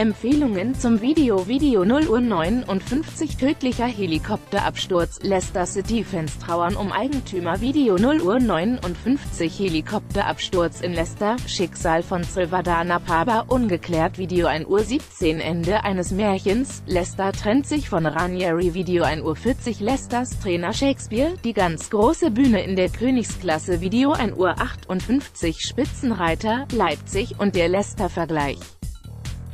Empfehlungen zum Video Video 0 Uhr 59 Tödlicher Helikopterabsturz. Leicester City Fans trauern um Eigentümer. Video 0 Uhr 59 Helikopterabsturz in Leicester. Schicksal von Silvadana Paba. Ungeklärt. Video 1 Uhr 17 Ende eines Märchens. Leicester trennt sich von Ranieri. Video 1 Uhr 40 Leicesters Trainer Shakespeare. Die ganz große Bühne in der Königsklasse. Video 1 Uhr 58 Spitzenreiter Leipzig und der Leicester-Vergleich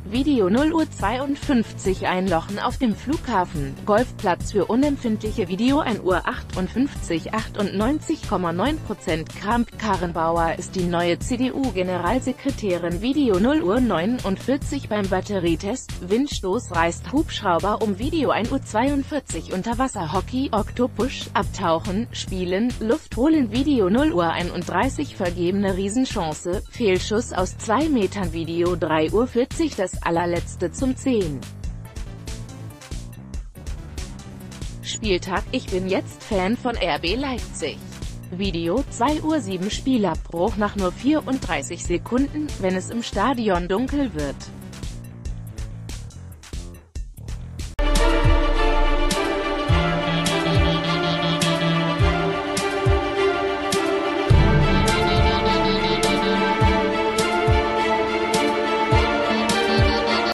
Video 0 Uhr 52 Einlochen auf dem Flughafen, Golfplatz für Unempfindliche Video 1 Uhr 58 98,9% Kramp Karrenbauer ist die neue CDU-Generalsekretärin Video 0 Uhr 49 beim Batterietest, Windstoß reißt Hubschrauber um. Video 1 Uhr 42 Unterwasserhockey, Octopus, Abtauchen, Spielen, Luft holen. Video 0 Uhr 31 vergebene Riesenchance, Fehlschuss aus 2 Metern. Video 3 Uhr 40 das allerletzte zum 10. Spieltag Ich bin jetzt Fan von RB Leipzig. Video 2 Uhr 7 Spielabbruch nach nur 34 Sekunden, wenn es im Stadion dunkel wird.